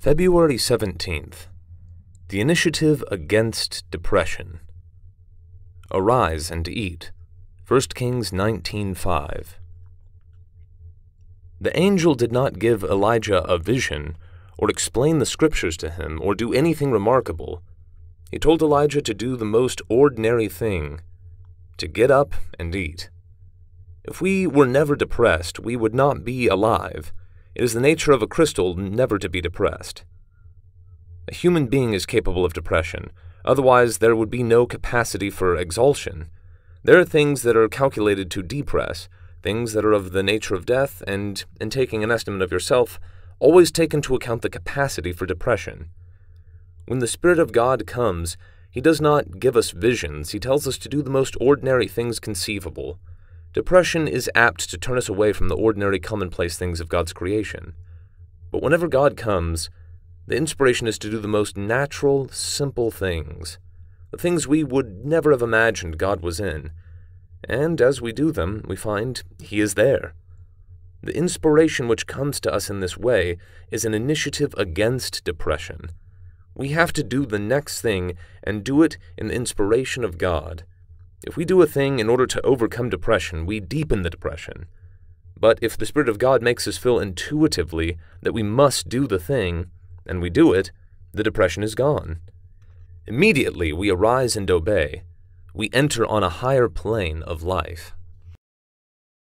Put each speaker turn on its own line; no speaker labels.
February 17th. The Initiative Against Depression. Arise and eat. 1 Kings 19:5. The angel did not give Elijah a vision, or explain the scriptures to him, or do anything remarkable. He told Elijah to do the most ordinary thing to get up and eat. If we were never depressed, we would not be alive. It is the nature of a crystal never to be depressed. A human being is capable of depression, otherwise, there would be no capacity for exaltation. There are things that are calculated to depress, things that are of the nature of death, and, in taking an estimate of yourself, always take into account the capacity for depression. When the Spirit of God comes, He does not give us visions, He tells us to do the most ordinary things conceivable. Depression is apt to turn us away from the ordinary commonplace things of God's creation. But whenever God comes, the inspiration is to do the most natural, simple things, the things we would never have imagined God was in. And as we do them, we find He is there. The inspiration which comes to us in this way is an initiative against depression. We have to do the next thing and do it in the inspiration of God. If we do a thing in order to overcome depression, we deepen the depression. But if the Spirit of God makes us feel intuitively that we must do the thing, and we do it, the depression is gone. Immediately we arise and obey. We enter on a higher plane of life.